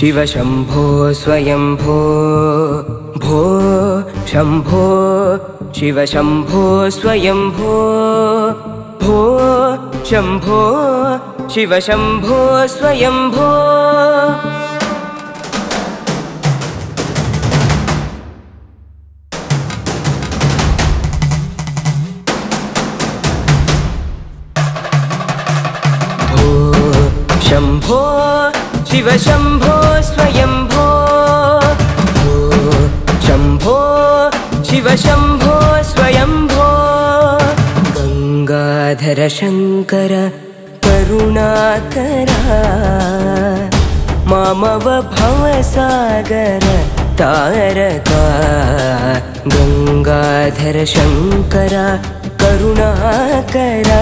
शम्भो शिवशम्भो स्वयम्भो भो शम्भो शिवशम्भो स्वयम्भो भो शम्भो शिवशम्भो स्वयम्भो शिवशम्भो स्वयम्भो। भो शम्भो शिवशम्भो स्वयम्भो। गङ्गाधर शङ्कर करुणाकरा मामव भवसागर तारका। गङ्गाधर शङ्कर करुणाकरा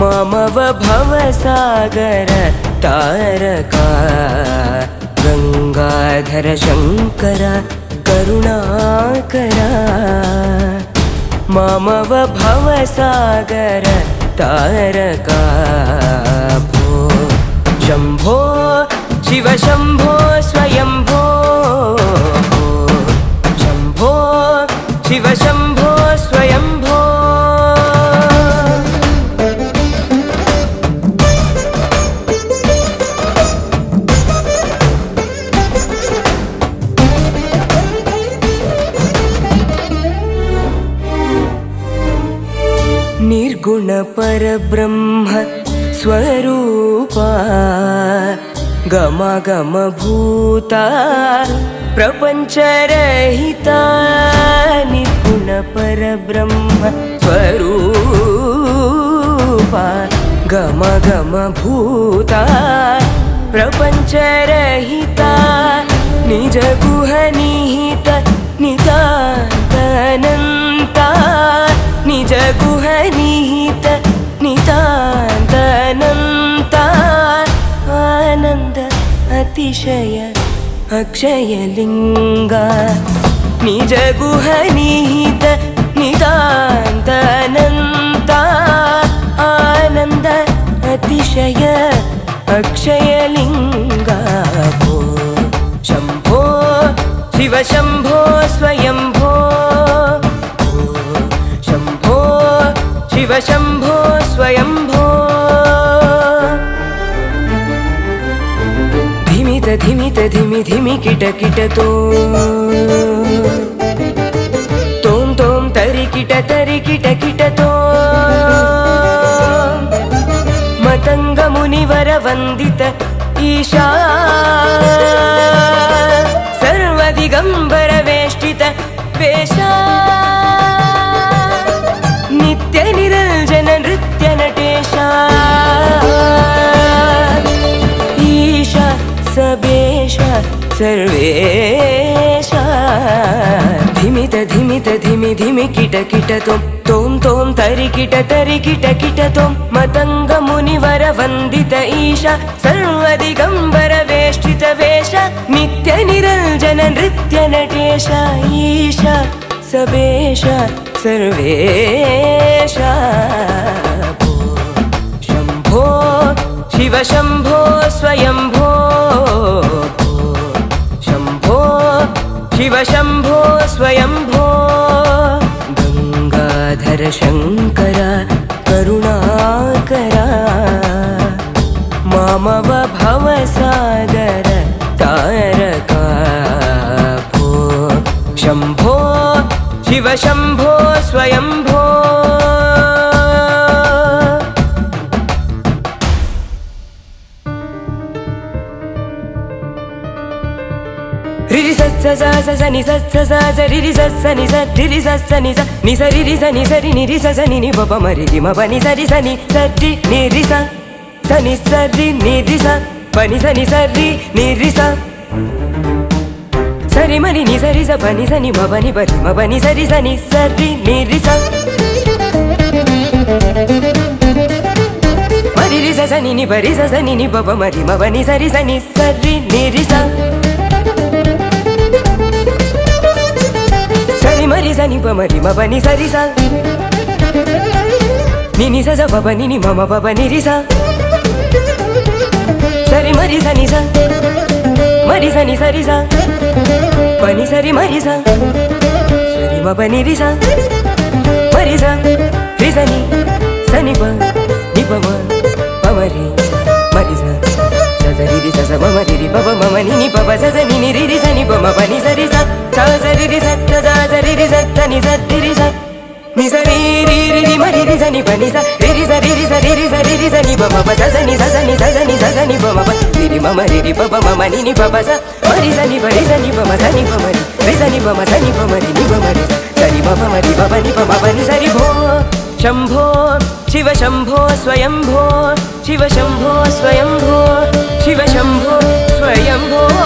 मामव भवसागर तारका गङ्गाधर शङ्कर करुणाकरा। मामव भवसागर तारका भो शम्भो स्वयम्भो शम्भो निर्गुणपरब्रह्म स्वरूपा गमगमभूता प्रपञ्चरहिता निर्गुणपरब्रह्म स्वरूपा गमगमभूता प्रपञ्चरहिता निजगुहनिहित नितान्तनन्ता अतिशय अक्षयलिङ्गा निजगुहनिहित नितान्तनन्ता आनन्द अतिशय अक्षयलिङ्गा शम्भो शिवशम्भो स्वयम्भो शम्भो शिवशम्भो धिमि धिमि किट किटतो तों। तों तरि किट तरि किट किटतो मतङ्गमुनिवरवन्दित ईशा। सर्वदिगम्बरवेष्टित वेशा सर्वेशा धिमित धिमि धिमि किट किट तों तों तों तरि किट तरि किट किट तों मतङ्गमुनिवरवन्दित ईशा सर्वदिगम्बरवेष्टित वेश नित्यनिरञ्जन नृत्यनटेश ईशा सबेश सर्वेशा शम्भो शिवशम्भो स्वयम्भो शिवशम्भो स्वयम्भो गङ्गाधर शङ्कर करुणाकरा मामव भवसागर तारका भो शम्भो शिवशम्भो स्वयम्भो sa sa sa ni sa sa sa sa ri ri sa sa ni sa ri ri sa sa ni sa ni sa ri ri sa ni sa ri ni ri sa sa ni ni ba ba ma ri ri ma ba ni sa ri sa ni sa ri ni ri sa sa ni sa ri ni ri sa ba ni sa ni sa ri ni ri sa సరి మరి ని సరి స బని సని మ బని బరి మ బని సరి సని సరి ని రి స మరి రి స సని ని బరి స సని ని బబ మరి మ బని సరి సని సరి ని రి స మరి సని బమరి మబని సరిసా నిని సజ బబని ని మమ బబని రిసా సరి మరి సని సా మరి సని సరిసా పని సరి మరి సా సరి మబని రిసా మరి సా రిసని సని బ సరి రి స స మ మరి రి ప ప మ మ ని ని ప ప స స ని ని రి రి స ని ప మ ప ని స రి స స సరి రి స స స సరి రి స స ని స రి రి స ని స రి రి రి రి మ రి రి స ని ప ని స రి రి స రి రి స రి రి స రి రి స ని ప మ ప స స ని స స ని స స ని స స ని ప మ ప రి రి మ మ రి రి ప ప మ మ ని ని ప ప స మ రి స ని ప రి స ని ప మ స ని ప మ రి రి స ని ప మ స ని ప మ రి ని ప మ రి స రి మ ప మ రి ప ప ని ప మ ప ని స రి భో शम्भो शिव शम्भो स्वयम्भो शिव शम्भो स्वयम्भो शिव शम्भो स्वयम्भो